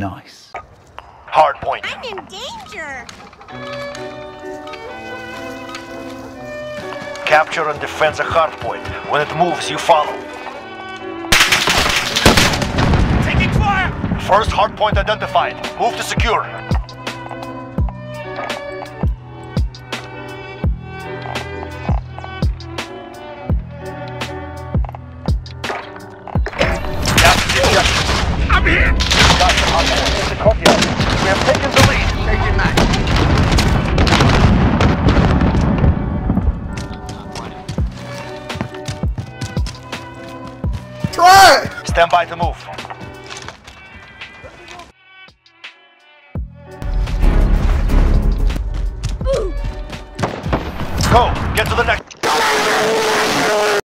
nice. Hard point. I'm in danger. Capture and defend the hard point. When it moves, you follow. Taking fire! First hard point identified. Move to secure. I'm here! Stand by to move. Go! Get to the next